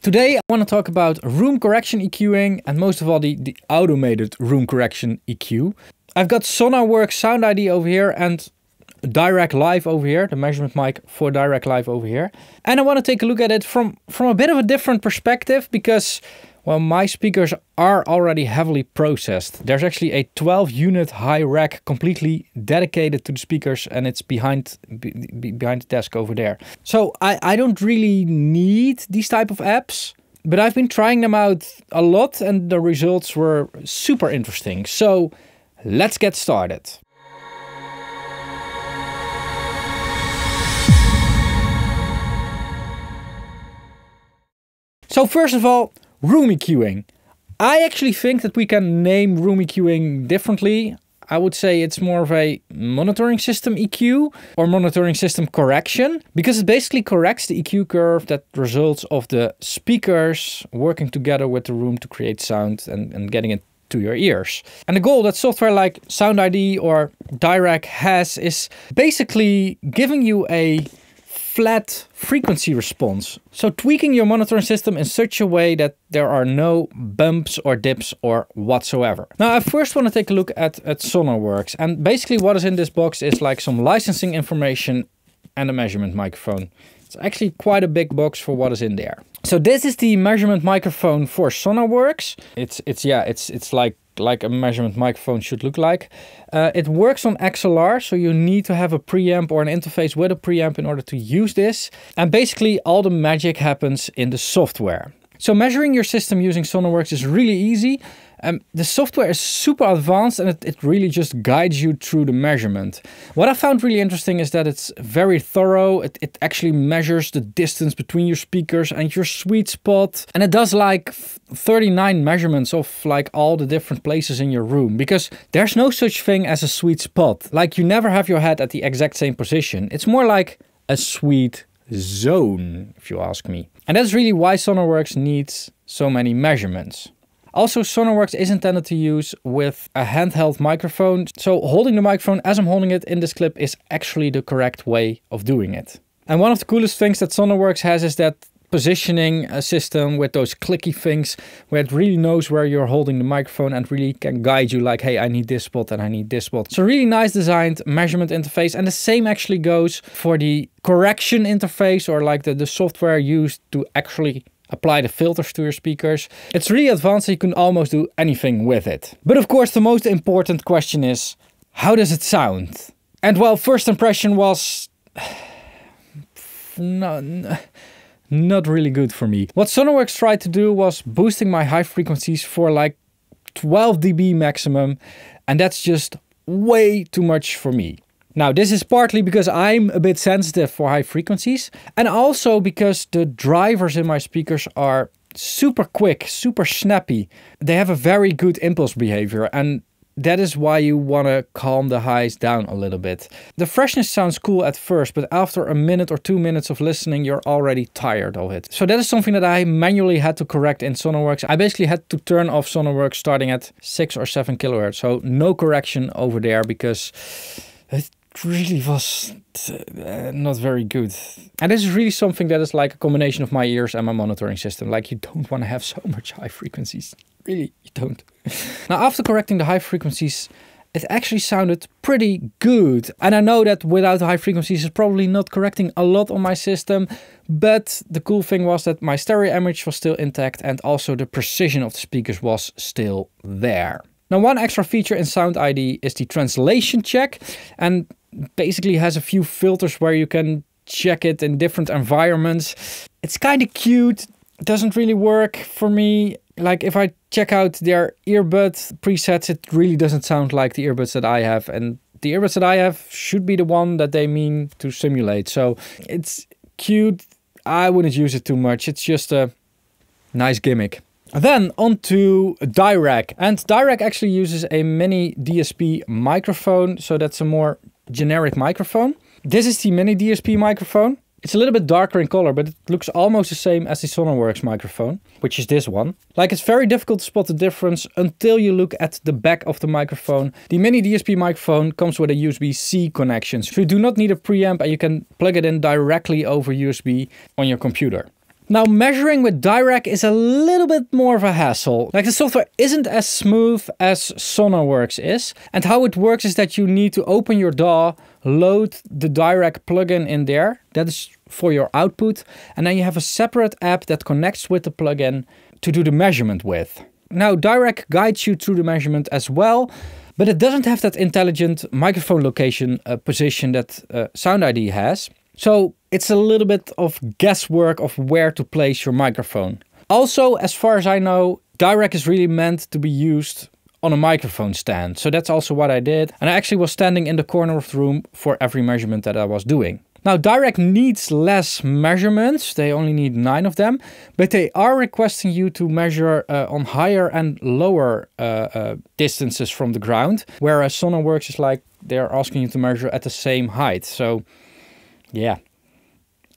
Today I want to talk about room correction EQing and most of all the, the automated room correction EQ. I've got Sonarworks Sound ID over here and Dirac Live over here, the measurement mic for Dirac Live over here. And I want to take a look at it from, from a bit of a different perspective because well, my speakers are already heavily processed. There's actually a 12 unit high rack completely dedicated to the speakers and it's behind be, behind the desk over there. So I, I don't really need these type of apps, but I've been trying them out a lot and the results were super interesting. So let's get started. So first of all, room EQing. I actually think that we can name room EQing differently. I would say it's more of a monitoring system EQ or monitoring system correction because it basically corrects the EQ curve that results of the speakers working together with the room to create sound and, and getting it to your ears. And the goal that software like Sound ID or Dirac has is basically giving you a flat frequency response. So tweaking your monitoring system in such a way that there are no bumps or dips or whatsoever. Now I first want to take a look at, at Sonarworks and basically what is in this box is like some licensing information and a measurement microphone. It's actually quite a big box for what is in there. So this is the measurement microphone for Sonarworks. It's it's yeah, it's it's like like a measurement microphone should look like. Uh, it works on XLR, so you need to have a preamp or an interface with a preamp in order to use this. And basically all the magic happens in the software. So measuring your system using Sonarworks is really easy. Um, the software is super advanced and it, it really just guides you through the measurement. What I found really interesting is that it's very thorough. It, it actually measures the distance between your speakers and your sweet spot. And it does like 39 measurements of like all the different places in your room because there's no such thing as a sweet spot. Like you never have your head at the exact same position. It's more like a sweet zone, if you ask me. And that's really why Sonarworks needs so many measurements. Also, Sonarworks is intended to use with a handheld microphone, so holding the microphone as I'm holding it in this clip is actually the correct way of doing it. And one of the coolest things that Sonarworks has is that positioning a system with those clicky things where it really knows where you're holding the microphone and really can guide you like, hey, I need this spot and I need this spot. So really nice designed measurement interface. And the same actually goes for the correction interface or like the, the software used to actually apply the filters to your speakers. It's really advanced, so you can almost do anything with it. But of course, the most important question is, how does it sound? And well, first impression was... no, not really good for me. What Sonarworks tried to do was boosting my high frequencies for like 12 dB maximum, and that's just way too much for me. Now this is partly because I'm a bit sensitive for high frequencies and also because the drivers in my speakers are super quick, super snappy. They have a very good impulse behavior and that is why you want to calm the highs down a little bit. The freshness sounds cool at first, but after a minute or two minutes of listening, you're already tired of it. So that is something that I manually had to correct in Sonarworks. I basically had to turn off Sonarworks starting at 6 or 7 kilohertz. So no correction over there because really was uh, not very good. And this is really something that is like a combination of my ears and my monitoring system. Like you don't want to have so much high frequencies. Really, you don't. now after correcting the high frequencies, it actually sounded pretty good. And I know that without the high frequencies it's probably not correcting a lot on my system. But the cool thing was that my stereo image was still intact and also the precision of the speakers was still there. Now one extra feature in Sound ID is the translation check and basically has a few filters where you can check it in different environments. It's kind of cute, doesn't really work for me. Like if I check out their earbud presets, it really doesn't sound like the earbuds that I have. And the earbuds that I have should be the one that they mean to simulate. So it's cute. I wouldn't use it too much. It's just a nice gimmick. Then on to Dirac. And Dirac actually uses a mini DSP microphone. So that's a more generic microphone. This is the mini DSP microphone. It's a little bit darker in color, but it looks almost the same as the Sonarworks microphone, which is this one. Like it's very difficult to spot the difference until you look at the back of the microphone. The mini DSP microphone comes with a USB-C connection, so you do not need a preamp and you can plug it in directly over USB on your computer. Now measuring with Dirac is a little bit more of a hassle. Like the software isn't as smooth as Sonarworks is. And how it works is that you need to open your DAW, load the Dirac plugin in there. That is for your output. And then you have a separate app that connects with the plugin to do the measurement with. Now Dirac guides you through the measurement as well, but it doesn't have that intelligent microphone location uh, position that uh, Sound ID has. So it's a little bit of guesswork of where to place your microphone. Also, as far as I know, Dirac is really meant to be used on a microphone stand. So that's also what I did. And I actually was standing in the corner of the room for every measurement that I was doing. Now Dirac needs less measurements, they only need nine of them, but they are requesting you to measure uh, on higher and lower uh, uh, distances from the ground, whereas Sonarworks is like they're asking you to measure at the same height. So yeah,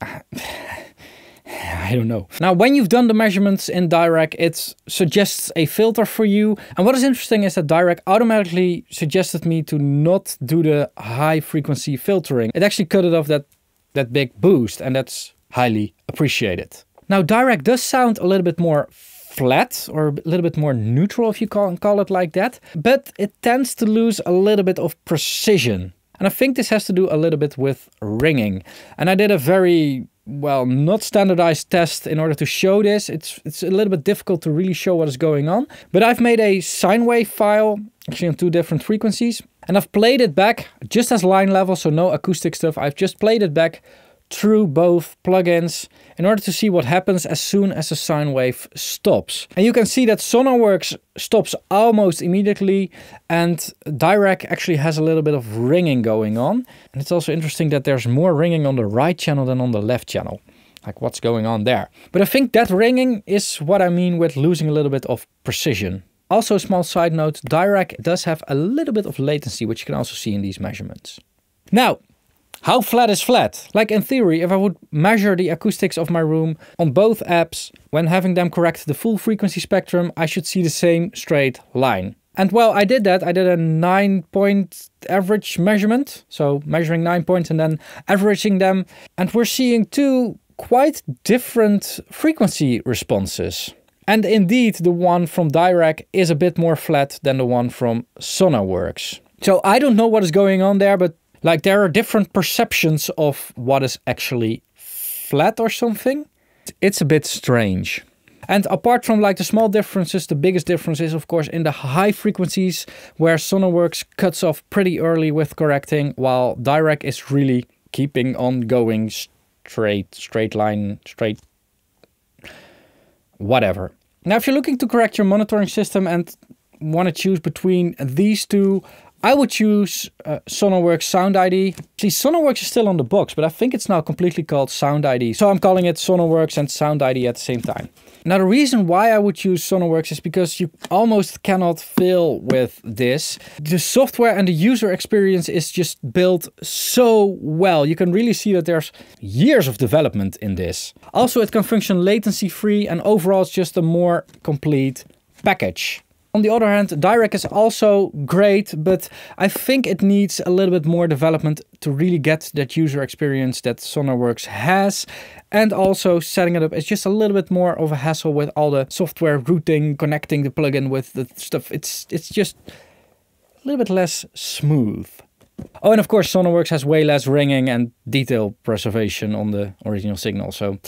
I don't know. Now, when you've done the measurements in Dirac, it suggests a filter for you. And what is interesting is that Dirac automatically suggested me to not do the high frequency filtering. It actually cut it off that, that big boost and that's highly appreciated. Now, Dirac does sound a little bit more flat or a little bit more neutral if you call, call it like that, but it tends to lose a little bit of precision. And I think this has to do a little bit with ringing. And I did a very well, not standardized test in order to show this. It's it's a little bit difficult to really show what is going on. But I've made a sine wave file, actually on two different frequencies. And I've played it back just as line level, so no acoustic stuff. I've just played it back through both plugins in order to see what happens as soon as the sine wave stops. And you can see that Sonarworks stops almost immediately and Dirac actually has a little bit of ringing going on. And it's also interesting that there's more ringing on the right channel than on the left channel. Like what's going on there. But I think that ringing is what I mean with losing a little bit of precision. Also, a small side note, Dirac does have a little bit of latency, which you can also see in these measurements. Now, how flat is flat? Like in theory, if I would measure the acoustics of my room on both apps, when having them correct the full frequency spectrum, I should see the same straight line. And well, I did that. I did a nine point average measurement. So measuring nine points and then averaging them. And we're seeing two quite different frequency responses. And indeed, the one from Dirac is a bit more flat than the one from Sonarworks. So I don't know what is going on there, but like there are different perceptions of what is actually flat or something. It's a bit strange. And apart from like the small differences, the biggest difference is of course in the high frequencies where Sonarworks cuts off pretty early with correcting while Dirac is really keeping on going straight, straight line, straight, whatever. Now if you're looking to correct your monitoring system and want to choose between these two, I would choose uh, Sound ID. See, Sonarworks is still on the box, but I think it's now completely called Sound ID. So I'm calling it Sonarworks and Sound ID at the same time. Now the reason why I would choose Sonarworks is because you almost cannot fail with this. The software and the user experience is just built so well. You can really see that there's years of development in this. Also it can function latency free and overall it's just a more complete package. On the other hand, Dirac is also great, but I think it needs a little bit more development to really get that user experience that Sonarworks has. And also setting it up is just a little bit more of a hassle with all the software routing, connecting the plugin with the stuff. It's, it's just a little bit less smooth. Oh, and of course Sonarworks has way less ringing and detail preservation on the original signal. So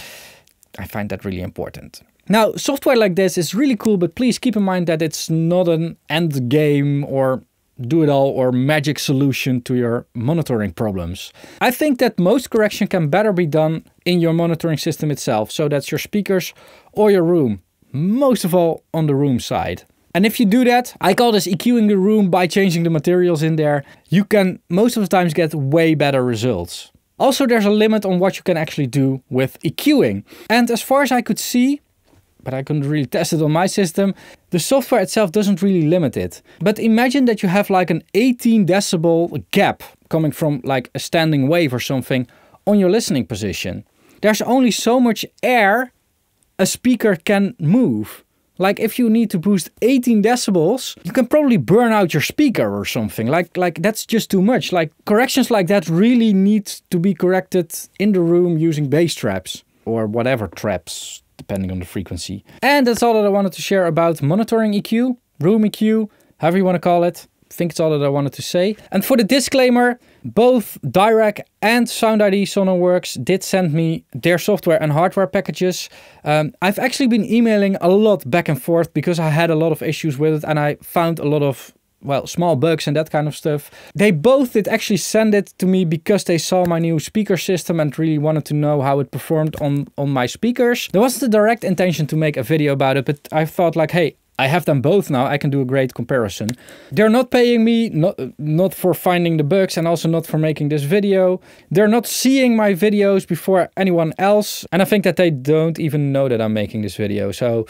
I find that really important. Now, software like this is really cool, but please keep in mind that it's not an end game or do it all or magic solution to your monitoring problems. I think that most correction can better be done in your monitoring system itself, so that's your speakers or your room. Most of all on the room side. And if you do that, I call this EQing the room by changing the materials in there, you can most of the times get way better results. Also, there's a limit on what you can actually do with EQing. And as far as I could see, but I couldn't really test it on my system. The software itself doesn't really limit it. But imagine that you have like an 18 decibel gap coming from like a standing wave or something on your listening position. There's only so much air a speaker can move. Like if you need to boost 18 decibels, you can probably burn out your speaker or something. Like like that's just too much. Like corrections like that really need to be corrected in the room using bass traps or whatever traps depending on the frequency. And that's all that I wanted to share about monitoring EQ, room EQ, however you want to call it. I think it's all that I wanted to say. And for the disclaimer, both Dirac and Sound ID Sonarworks did send me their software and hardware packages. Um, I've actually been emailing a lot back and forth because I had a lot of issues with it and I found a lot of well, small bugs and that kind of stuff. They both did actually send it to me because they saw my new speaker system and really wanted to know how it performed on, on my speakers. There wasn't a direct intention to make a video about it, but I thought like, hey, I have them both now. I can do a great comparison. They're not paying me, not, not for finding the bugs and also not for making this video. They're not seeing my videos before anyone else. And I think that they don't even know that I'm making this video. So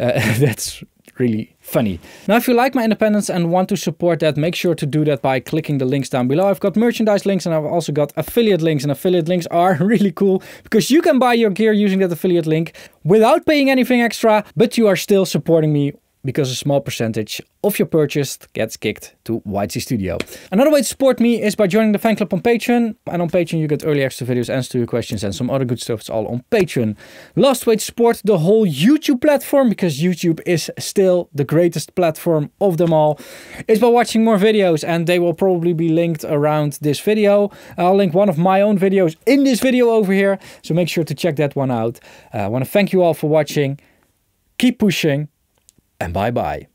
uh, that's really funny. Now, if you like my independence and want to support that, make sure to do that by clicking the links down below. I've got merchandise links and I've also got affiliate links and affiliate links are really cool because you can buy your gear using that affiliate link without paying anything extra, but you are still supporting me because a small percentage of your purchase gets kicked to White Sea Studio. Another way to support me is by joining the fan club on Patreon. And on Patreon, you get early extra videos, answers to your questions, and some other good stuff. It's all on Patreon. Last way to support the whole YouTube platform, because YouTube is still the greatest platform of them all, is by watching more videos. And they will probably be linked around this video. I'll link one of my own videos in this video over here. So make sure to check that one out. Uh, I want to thank you all for watching. Keep pushing and bye bye.